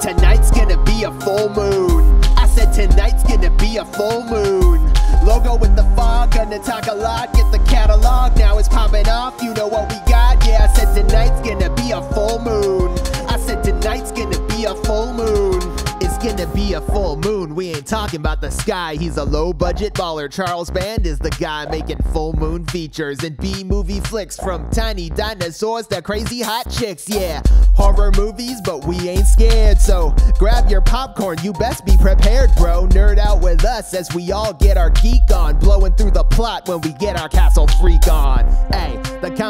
tonight's gonna be a full moon. I said tonight's gonna be a full moon. Logo with the fog, gonna talk a lot, get the catalog, now it's popping off, you know what gonna be a full moon. We ain't talking about the sky. He's a low budget baller. Charles Band is the guy making full moon features and B movie flicks from tiny dinosaurs to crazy hot chicks. Yeah, horror movies, but we ain't scared. So grab your popcorn. You best be prepared, bro. Nerd out with us as we all get our geek on. Blowing through the plot when we get our castle freak on. Hey,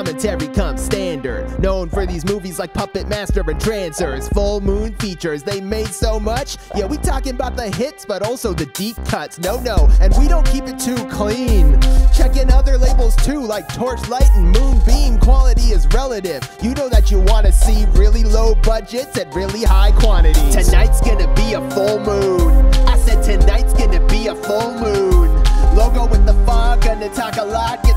commentary comes standard. Known for these movies like Puppet Master and Trancers. Full moon features. They made so much. Yeah, we talking about the hits, but also the deep cuts. No, no, and we don't keep it too clean. Checking other labels too, like Torchlight and Moonbeam. Quality is relative. You know that you want to see really low budgets at really high quantities. Tonight's gonna be a full moon. I said tonight's gonna be a full moon. Logo with the fog, gonna talk a lot.